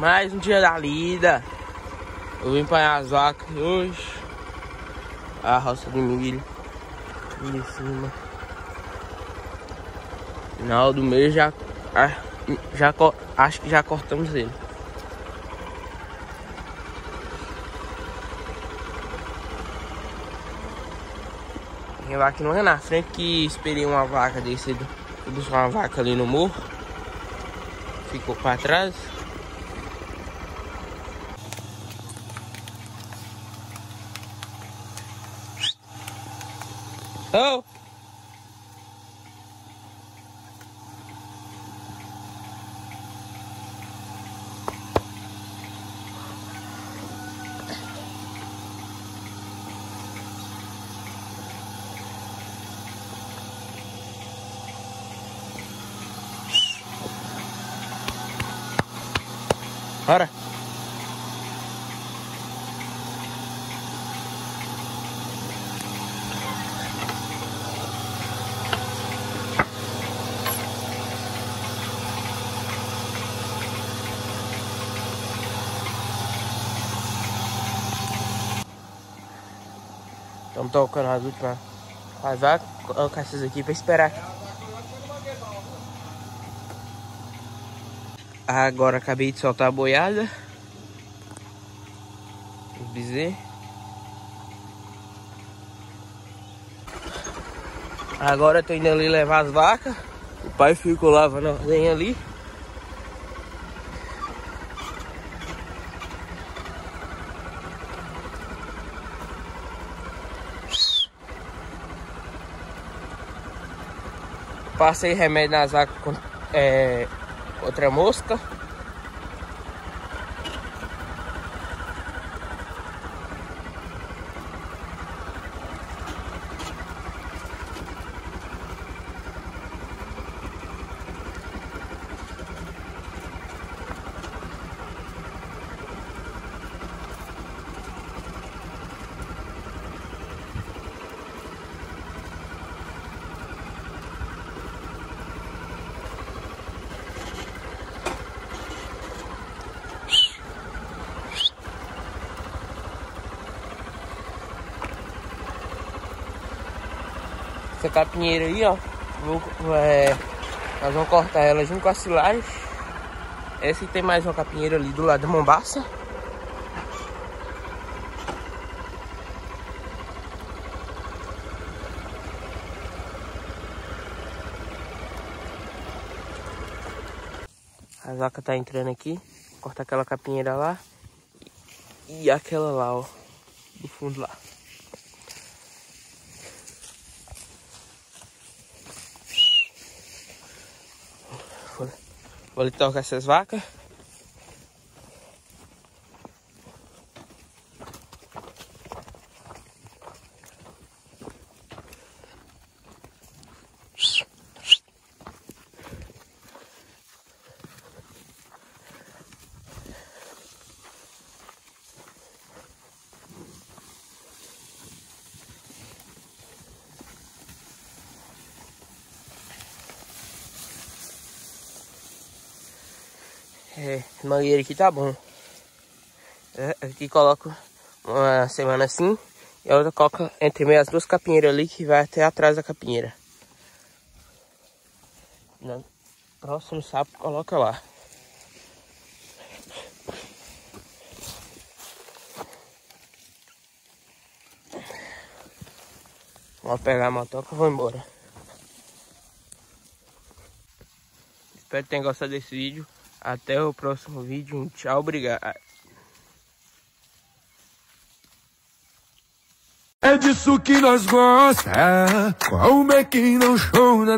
Mais um dia da lida. Eu vim apanhar as vacas hoje. A roça de milho. Ali em cima. Final do mês já, já acho que já cortamos ele. Tem vaca não é na frente que esperei uma vaca descer. Buscar uma vaca ali no morro. Ficou para trás. Oh! Ahora. Estamos tocando as últimas. Vai, vai colocar essas aqui para esperar. Agora acabei de soltar a boiada. Os bezerros. Agora eu tô indo ali levar as vacas. O pai ficou lavando a lenha ali. Passei remédio nas com, é, outra mosca. Essa capinheira aí, ó. Vou, é, nós vamos cortar ela junto com a silagem. Essa tem mais uma capinheira ali do lado da mombaça. A vaca tá entrando aqui. Corta aquela capinheira lá. E aquela lá, ó. Do fundo lá. Vou ali tocar essas vacas. É, mangueira aqui tá bom. É, aqui coloco uma semana assim e a outra coloca entre meio as duas capinheiras ali que vai até atrás da capinheira. No próximo sapo coloca lá. Vamos pegar a motoca e vou embora. Espero que tenham gostado desse vídeo. Até o próximo vídeo. Tchau, obrigado. É disso que nós gosta. Como é que não show na